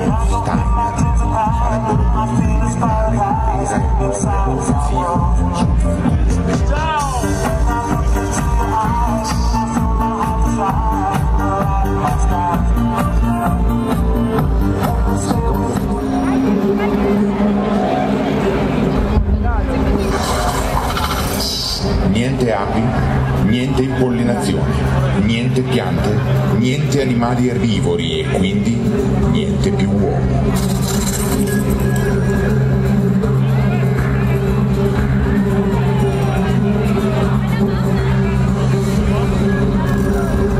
Steiner farebbero tutti diventare intesa e nuova profezia sul futuro speciale. Niente api, niente impollinazione, niente piante, niente animali erbivori e quindi niente più uomo.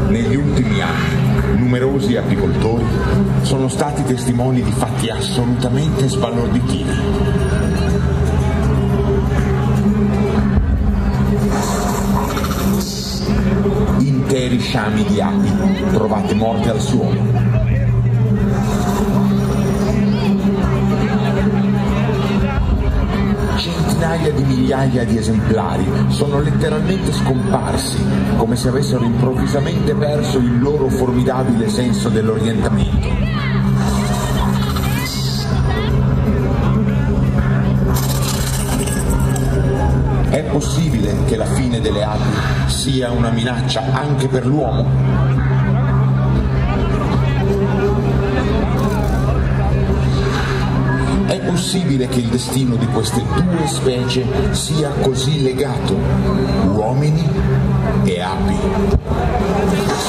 Negli ultimi anni numerosi apicoltori sono stati testimoni di fatti assolutamente sbalorditivi. Interi sciami di api trovate morte al suolo. Centinaia di migliaia di esemplari sono letteralmente scomparsi, come se avessero improvvisamente perso il loro formidabile senso dell'orientamento. Possibile che la fine delle api sia una minaccia anche per l'uomo? È possibile che il destino di queste due specie sia così legato, uomini e api?